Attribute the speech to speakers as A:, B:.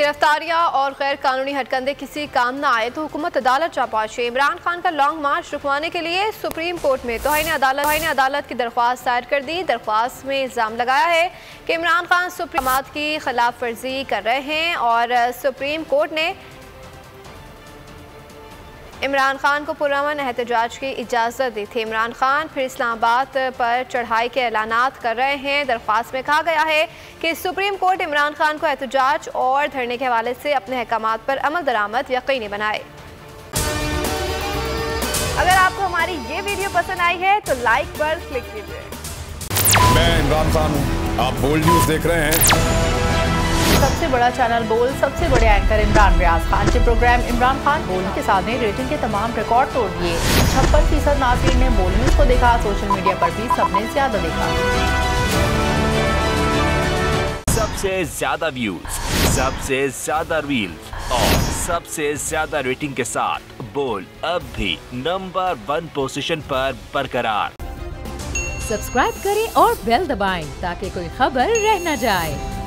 A: गिरफ्तारियाँ और गैर कानूनी हटकंदे किसी काम न आए तो हुकूमत अदालत जा पहुँचे। इमरान खान का लॉन्ग मार्च रुकवाने के लिए सुप्रीम कोर्ट में तोहन अदालत तोहन अदालत की दरख्वास्त दायर कर दी। दरख्वास्त में इल्ज़ाम लगाया है कि इमरान खान सुप्रीम की खिलाफ वर्जी कर रहे हैं और सुप्रीम कोर्ट ने इमरान खान को पुरमन एहतजाज की इजाज़त दी थी। इमरान खान फिर इस्लामाबाद पर चढ़ाई के ऐलान कर रहे हैं। दरख्वास्त में कहा गया है कि सुप्रीम कोर्ट इमरान खान को एहतजाज और धरने के हवाले से अपने अहकाम पर अमल दरामद यकीनी बनाए। अगर आपको हमारी ये वीडियो पसंद आई है तो लाइक पर क्लिक कीजिए।
B: मैं इमरान खान हूँ। आप बोल्ड न्यूज़ देख रहे हैं।
C: बड़ा चैनल बोल सबसे बड़े एंकर इमरान रियाज खान। के प्रोग्राम इमरान खान बोल के साथ ने रेटिंग के तमाम रिकॉर्ड तोड़ दिए। छप्पन फ़ीसद नाजरीन ने बोल न्यूज़ को देखा सोशल मीडिया पर भी सबने ज़्यादा देखा।
D: सबसे ज़्यादा व्यूज़ सबसे ज़्यादा रील और सबसे ज़्यादा रेटिंग के साथ बोल अब भी नंबर वन पोजीशन पर बरकरार।
E: सब्सक्राइब करें और बेल दबाएँ ताकि कोई खबर रह न जाए।